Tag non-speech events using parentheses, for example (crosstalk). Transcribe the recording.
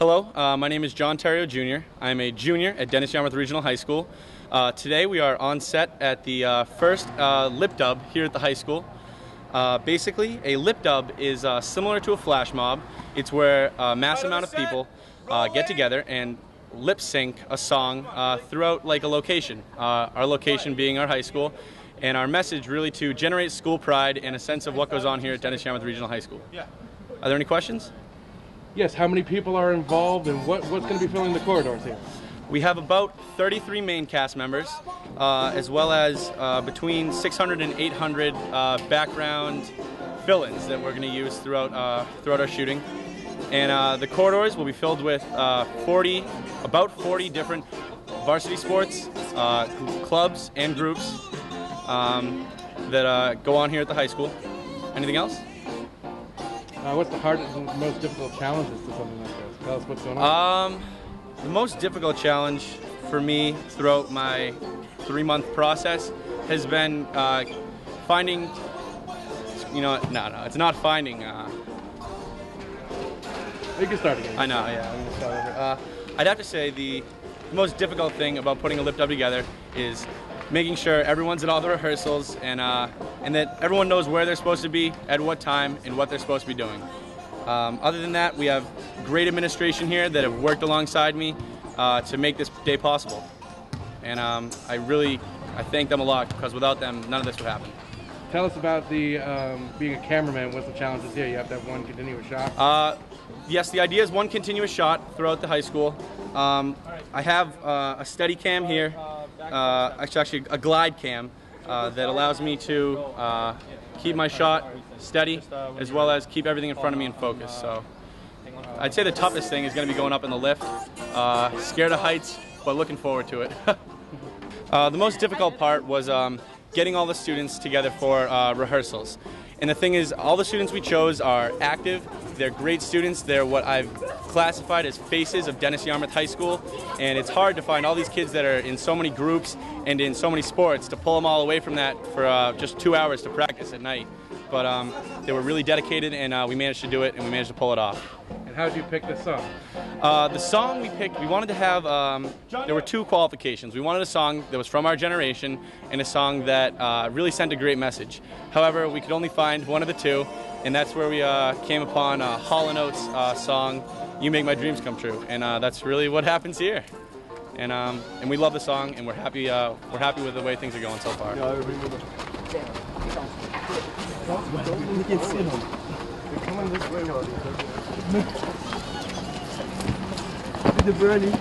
Hello, uh, my name is John Terrio Jr. I'm a junior at Dennis Yarmouth Regional High School. Uh, today we are on set at the uh, first uh, lip dub here at the high school. Uh, basically, a lip dub is uh, similar to a flash mob. It's where a mass amount of people uh, get together and lip sync a song uh, throughout like a location. Uh, our location being our high school, and our message really to generate school pride and a sense of what goes on here at Dennis Yarmouth Regional High School. Are there any questions? Yes, how many people are involved and what, what's going to be filling the corridors here? We have about 33 main cast members, uh, as well as uh, between 600 and 800 uh, background fill-ins that we're going to use throughout uh, throughout our shooting. And uh, the corridors will be filled with uh, 40, about 40 different varsity sports clubs and groups um, that go on here at the high school. Anything else? Uh, what's the hardest and most difficult challenges to something like this? Tell us what's going on. Um, the most difficult challenge for me throughout my three month process has been uh, finding, you know, no, no, it's not finding. Uh, you can start again. I know, yeah. I'm gonna start over. Uh, I'd have to say the most difficult thing about putting a lip dub together is making sure everyone's at all the rehearsals and uh, and that everyone knows where they're supposed to be at what time and what they're supposed to be doing. Um, other than that, we have great administration here that have worked alongside me uh, to make this day possible, and um, I really I thank them a lot because without them, none of this would happen. Tell us about the um, being a cameraman. What's the challenges here? You have to have one continuous shot. Uh, yes, the idea is one continuous shot throughout the high school. Um, I have uh, a steady cam here, uh, actually, a glide cam uh, that allows me to uh, keep my shot steady as well as keep everything in front of me in focus. So I'd say the toughest thing is going to be going up in the lift. Uh, scared of heights, but looking forward to it. (laughs) Uh, the most difficult part was um, getting all the students together for uh, rehearsals. And the thing is, all the students we chose are active. They're great students. They're what I've classified as faces of Dennis Yarmouth High School. And it's hard to find all these kids that are in so many groups and in so many sports to pull them all away from that for uh, just two hours to practice at night. But um, they were really dedicated, and uh, we managed to do it, and we managed to pull it off. And how did you pick this song? Uh, the song we picked, we wanted to have, um, there were two qualifications. We wanted a song that was from our generation and a song that uh, really sent a great message. However, we could only find one of the two, and that's where we uh, came upon uh, Hall & Oates' uh, song, You Make My Dreams Come True. And uh, that's really what (laughs) happens here. And, um, and we love the song, and we're happy, uh, we're happy with the way things are going so far. (laughs) Bitte Bernie.